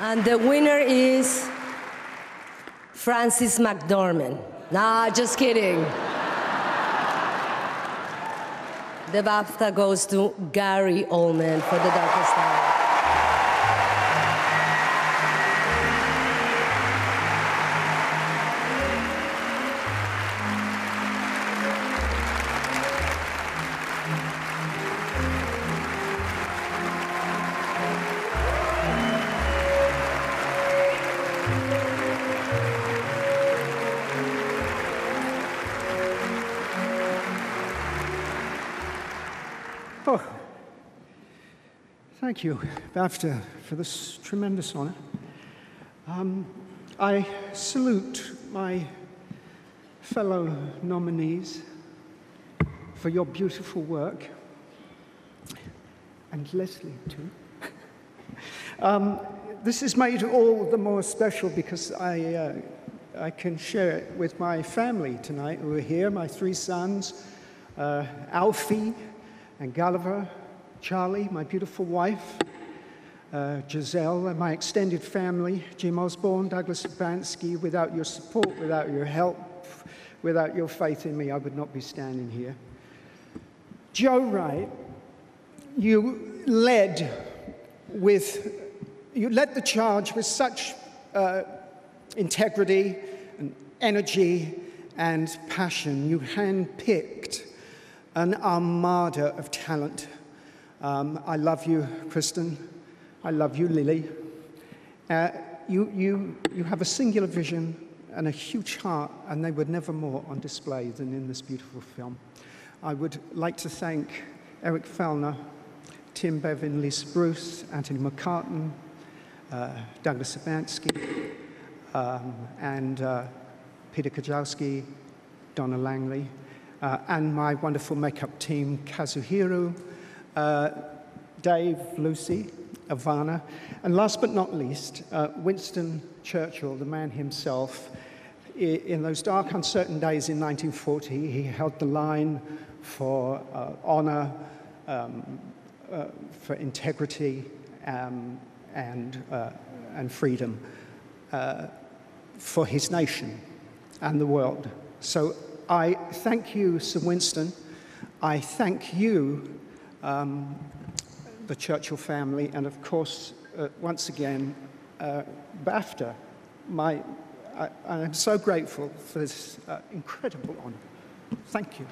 And the winner is Frances McDormand. Nah, just kidding. the BAFTA goes to Gary Oldman for The Darkest Hour. Oh, thank you, BAFTA, for this tremendous honor. Um, I salute my fellow nominees for your beautiful work, and Leslie, too. um, this is made all the more special because I, uh, I can share it with my family tonight who are here, my three sons, uh, Alfie, and Gulliver, Charlie, my beautiful wife, uh, Gisele, and my extended family, Jim Osborne, Douglas Urbanski. Without your support, without your help, without your faith in me, I would not be standing here. Joe Wright, you led with, you led the charge with such uh, integrity and energy and passion. You handpicked an armada of talent. Um, I love you, Kristin. I love you, Lily. Uh, you, you, you have a singular vision and a huge heart, and they were never more on display than in this beautiful film. I would like to thank Eric Fellner, Tim Bevan, Lisa Bruce, Anthony McCarten, uh, Douglas Urbanski, um, and uh, Peter Kujawski, Donna Langley, uh, and my wonderful makeup team, Kazuhiro, uh, Dave, Lucy, Ivana, and last but not least, uh, Winston Churchill, the man himself. In those dark, uncertain days in 1940, he held the line for uh, honor, um, uh, for integrity, um, and, uh, and freedom for his nation and the world. So I thank you, Sir Winston. I thank you, um, the Churchill family, and of course, uh, once again, uh, BAFTA. My, I, am so grateful for this uh, incredible honor. Thank you.